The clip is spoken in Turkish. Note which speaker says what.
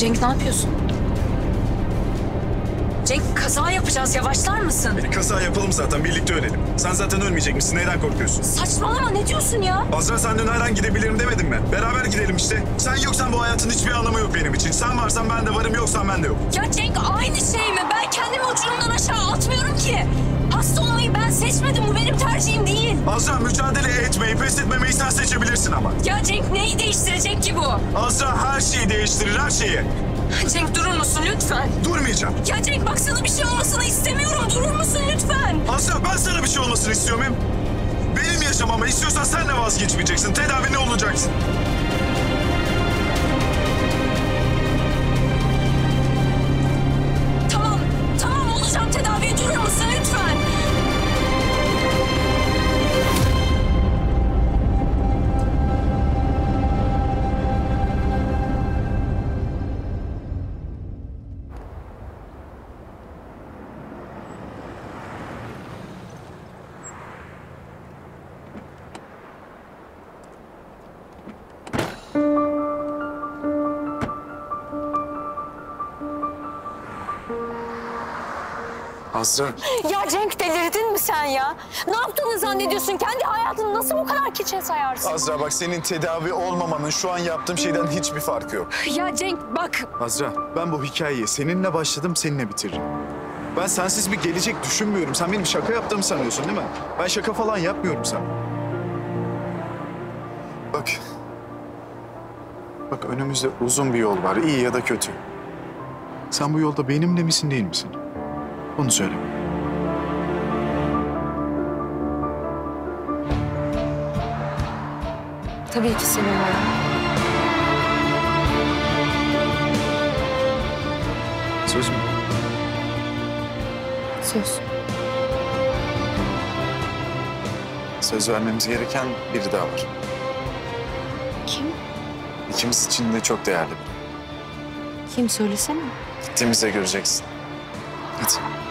Speaker 1: Cenk ne yapıyorsun? Cenk kaza yapacağız yavaşlar mısın?
Speaker 2: Bir kaza yapalım zaten birlikte ölelim. Sen zaten ölmeyecekmişsin neyden korkuyorsun?
Speaker 1: Saçmalama ne diyorsun ya?
Speaker 2: Azra sen dün her an gidebilirim demedin mi? Beraber gidelim işte. Sen yoksan bu hayatın hiçbir anlamı yok benim için. Sen varsan ben de varım yoksan ben de yok.
Speaker 1: Ya Cenk aynı şey mi? Ben kendimi uçurumdan aşağı atmıyorum ki. Hasta olmayı ben seçmedim. Bu benim tercihim değil.
Speaker 2: Azra mücadele etmeyi, pes etmemeyi sen seçebilirsin ama.
Speaker 1: Ya Cenk neyi değiştirecek ki bu?
Speaker 2: Azra her şeyi değiştirir, her şeyi.
Speaker 1: Cenk durur musun lütfen?
Speaker 2: Durmayacağım.
Speaker 1: Ya Cenk bak sana bir şey olmasını istemiyorum. Durur musun lütfen?
Speaker 2: Azra ben sana bir şey olmasını istiyor muyum? Benim yaşamamı istiyorsan sen de vazgeçmeyeceksin. Tedavi ne olacaksın? Azra.
Speaker 1: Ya Cenk delirdin mi sen ya? Ne yaptığını zannediyorsun? Kendi hayatını nasıl bu kadar keçe sayarsın?
Speaker 2: Azra bak senin tedavi olmamanın şu an yaptığım şeyden hiçbir farkı yok.
Speaker 1: Ya Cenk bak
Speaker 2: Azra ben bu hikayeyi seninle başladım seninle bitiririm. Ben sensiz bir gelecek düşünmüyorum. Sen benim şaka yaptığımı sanıyorsun değil mi? Ben şaka falan yapmıyorum sana. Bak. Bak önümüzde uzun bir yol var. iyi ya da kötü. Sen bu yolda benimle misin değil misin? Onu söyle.
Speaker 1: Tabii ki senin var.
Speaker 2: Söz mü?
Speaker 1: Söz.
Speaker 2: Söz vermemiz gereken biri daha var.
Speaker 1: Kim?
Speaker 2: İkimiz için de çok değerli biri.
Speaker 1: Kim söylesene.
Speaker 2: Gittiğimizde göreceksin. Hadi.